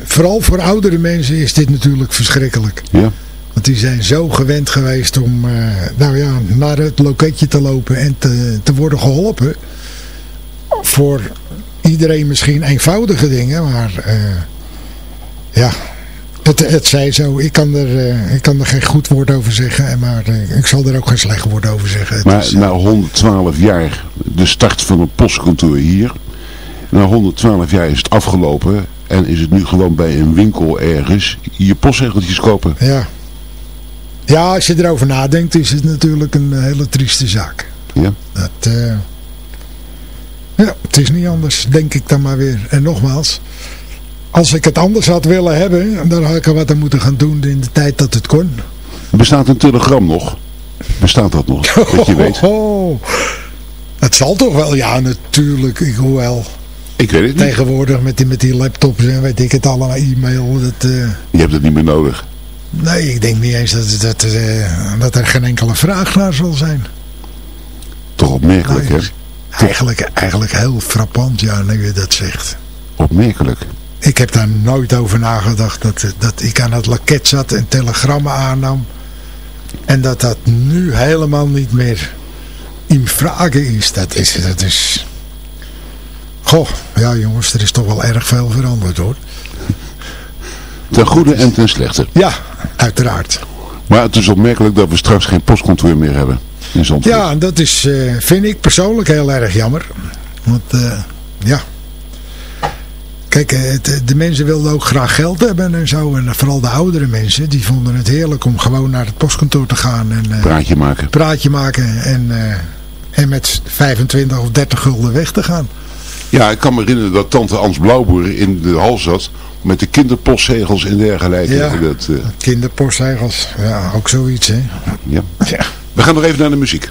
vooral voor oudere mensen is dit natuurlijk verschrikkelijk. Ja. Want die zijn zo gewend geweest om eh, nou ja, naar het loketje te lopen en te, te worden geholpen. Voor iedereen misschien eenvoudige dingen, maar eh, ja, het, het zij zo. Ik kan, er, eh, ik kan er geen goed woord over zeggen, maar ik zal er ook geen slecht woord over zeggen. Het Maar is, na 112 jaar, de start van een postkantoor hier. Na 112 jaar is het afgelopen. En is het nu gewoon bij een winkel ergens je postzegeltjes kopen. ja. Ja, als je erover nadenkt is het natuurlijk een hele trieste zaak. Ja. Dat, eh, ja, het is niet anders, denk ik dan maar weer. En nogmaals, als ik het anders had willen hebben, dan had ik er wat aan moeten gaan doen in de tijd dat het kon. Bestaat een telegram nog? Bestaat dat nog? Dat je weet. Oh, het zal toch wel, ja natuurlijk, ik, hoewel Ik weet het niet. tegenwoordig met die, met die laptops en weet ik het allemaal, e-mail, dat... eh, Je hebt het niet meer nodig. Nee, ik denk niet eens dat, dat, eh, dat er geen enkele vraag naar zal zijn. Toch opmerkelijk, hè? Nee, Eigenlijk, eigenlijk heel frappant, ja, nu je dat zegt. Opmerkelijk. Ik heb daar nooit over nagedacht dat, dat ik aan het loket zat en telegrammen aannam. En dat dat nu helemaal niet meer in vragen is. Dat is, dat is... Goh, ja jongens, er is toch wel erg veel veranderd hoor. Ten goede en ten slechte. Ja, uiteraard. Maar het is opmerkelijk dat we straks geen postkantoor meer hebben. In Zandvoort. Ja, dat is, eh, vind ik persoonlijk heel erg jammer. Want, eh, ja... Kijk, eh, het- de mensen wilden ook graag geld hebben en zo. En vooral de oudere mensen, die vonden het heerlijk om gewoon naar het postkantoor te gaan. En, Praatje maken. praatje maken en, en met 25 of 30 gulden weg te gaan. Ja, ik kan me herinneren dat tante Ans Blauwboer in de hal zat. Met de kinderpostzegels en dergelijke. Ja. Dat, eh, Kinderpostzegels, ja, ook zoiets, hè. ja. Ja. We gaan nog even naar de muziek.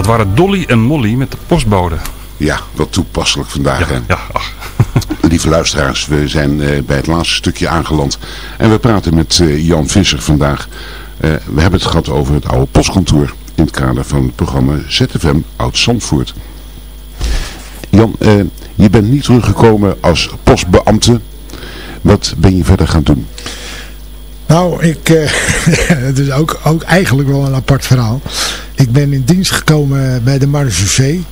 Dat waren Dolly en Molly met de postbode. Ja, wat toepasselijk vandaag. hè? Ja, ach. Lieve luisteraars, we zijn eh, bij het laatste stukje aangeland. En we praten met eh, Jan Visser vandaag. Eh, we hebben het gehad over het oude postkantoor. In het kader van het programma ZFM Oud Zandvoort. Jan, eh, je bent niet teruggekomen als postbeambte. Wat ben je verder gaan doen? Nou, ik, eh, het is ook, ook eigenlijk wel een apart verhaal. Ik ben in dienst gekomen bij de Marechaussee.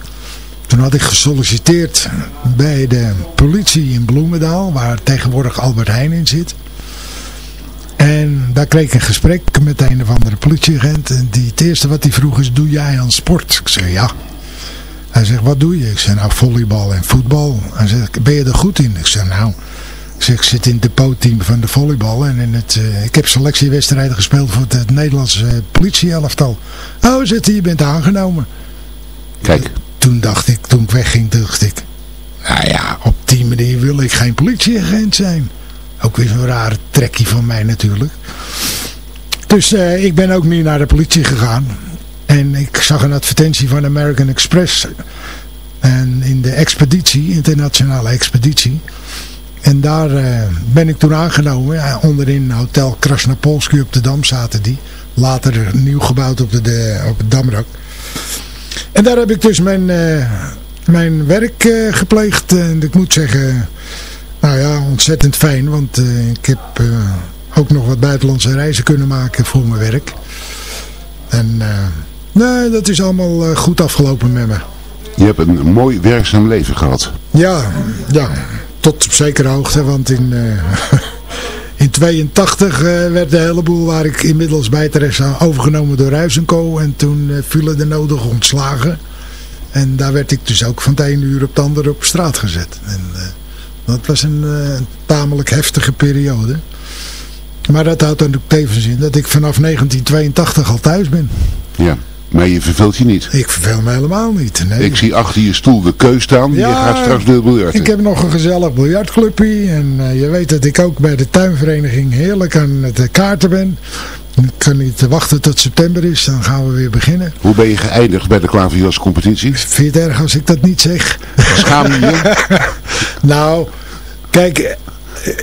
Toen had ik gesolliciteerd bij de politie in Bloemendaal, waar tegenwoordig Albert Heijn in zit. En daar kreeg ik een gesprek met een of andere politieagent. En die, het eerste wat hij vroeg is, doe jij aan sport? Ik zei, ja. Hij zegt, wat doe je? Ik zei, nou, volleybal en voetbal. Hij zegt, ben je er goed in? Ik zei, nou, ik, zit in het depotteam van de volleybal. En in het, eh, ik heb selectiewedstrijden gespeeld voor het, het Nederlandse uh, politieelftal. Oh, hij, je bent aangenomen. Kijk, Toen dacht ik, toen ik wegging, dacht ik... Nou ja, op die manier wil ik geen politieagent zijn. Ook weer zo'n rare trekkie van mij natuurlijk. Dus eh, ik ben ook niet naar de politie gegaan. En ik zag een advertentie van American Express. En in de expeditie, internationale expeditie. En daar eh, ben ik toen aangenomen. Ja, onderin Hotel Krasnopolski op de Dam zaten die. Later nieuw gebouwd op, de, de, op het Damrak. En daar heb ik dus mijn, eh, mijn werk eh, gepleegd. En ik moet zeggen, nou ja, ontzettend fijn. Want ik heb ook nog wat buitenlandse reizen kunnen maken voor mijn werk. En nee, dat is allemaal goed afgelopen met me. je hebt een mooi werkzaam leven gehad. Ja, ja, tot op zekere hoogte, want in, eh in 82 eh, werd de hele boel waar ik inmiddels bij terecht zou overgenomen door Ruizenko en toen eh, vielen de nodige ontslagen. En daar werd ik dus ook van het ene uur op het andere op straat gezet. En dat was een eh, tamelijk heftige periode. Maar dat houdt dan ook tevens in dat ik vanaf 1982 al thuis ben. Ja, maar je verveelt je niet. Ik verveel me helemaal niet. Nee. Ik zie achter je stoel de keus staan. je gaat straks weer biljarten. Ik heb nog een gezellig biljartclubje. En eh, je weet dat ik ook bij de tuinvereniging heerlijk aan het kaarten ben. Ik kan niet wachten tot september is. Dan gaan we weer beginnen. Hoe ben je geëindigd bij de klaverjascompetitie? Vind je het erg als ik dat niet zeg? Schaam je? nou, kijk...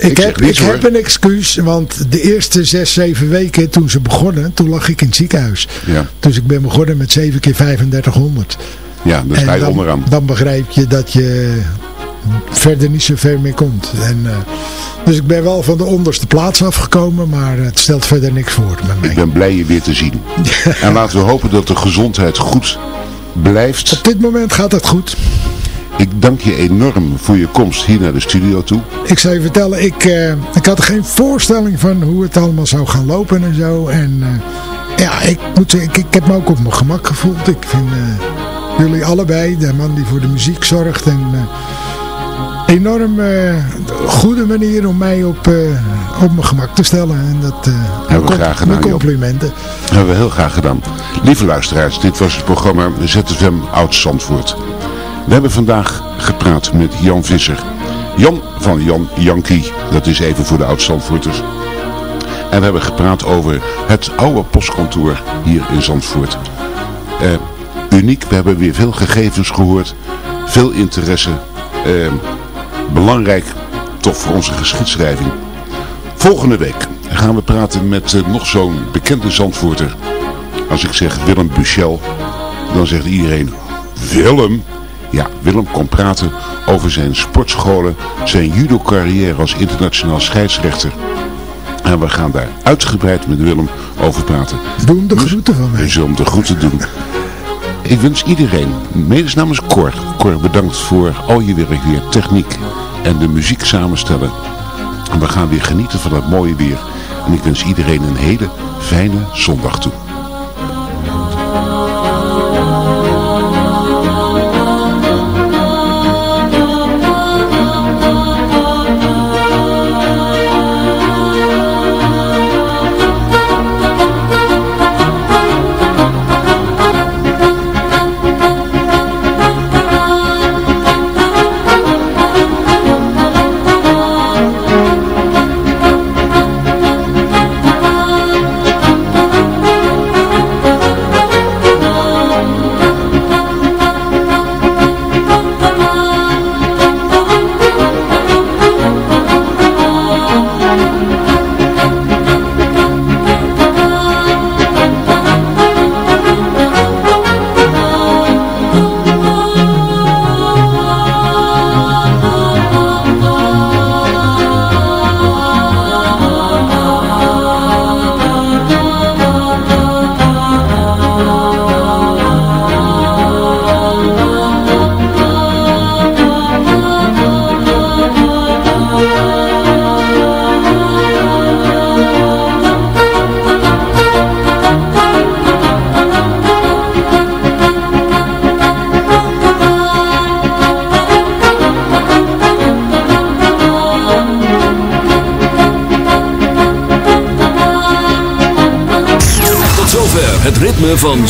Ik, heb, ik hoor. heb een excuus, want de eerste zes, zeven weken toen ze begonnen, toen lag ik in het ziekenhuis. Ja, Dus ik ben begonnen met 7 keer 3500. ja sta je dan, onderaan. dan begrijp je dat je verder niet zo ver meer komt. En, eh, dus ik ben wel van de onderste plaats afgekomen, maar het stelt verder niks voor met mij. Ik ben blij je weer te zien. En laten we hopen dat de gezondheid goed blijft. Op dit moment gaat het goed. Ik dank je enorm voor je komst hier naar de studio toe. Ik zou je vertellen, ik, eh, ik had geen voorstelling van hoe het allemaal zou gaan lopen en zo. En eh, ja, ik moet zeggen, ik, ik heb me ook op mijn gemak gevoeld. Ik vind eh, jullie allebei, de man die voor de muziek zorgt en... Enorm goede manier om mij op, op mijn gemak te stellen. En dat Hebben we graag gedaan, mijn complimenten. Hebben we heel graag gedaan. Lieve luisteraars, dit was het programma ZFM Oud Zandvoort. We hebben vandaag gepraat met Jan Visser. Jan van Jan Yankee, dat is even voor de Oud Zandvoorters. En we hebben gepraat over het oude postkantoor hier in Zandvoort. Eh, uniek, we hebben weer veel gegevens gehoord. Veel interesse. Eh, belangrijk, toch voor onze geschiedschrijving. Volgende week gaan we praten met eh, nog zo'n bekende Zandvoorter. Als ik zeg Willem Buchel, dan zegt iedereen Willem? Ja, Willem kon praten over zijn sportscholen, zijn judo-carrière als internationaal scheidsrechter. En we gaan daar uitgebreid met Willem over praten. Doe hem de groeten van We mij. zullen hem de groeten doen. Ik wens iedereen, mede namens Cor, Cor bedankt voor al je werk weer, techniek en de muziek samenstellen. En we gaan weer genieten van het mooie weer. En ik wens iedereen een hele fijne zondag toe.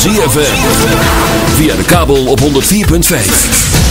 ZFM. Via de kabel op 104.5.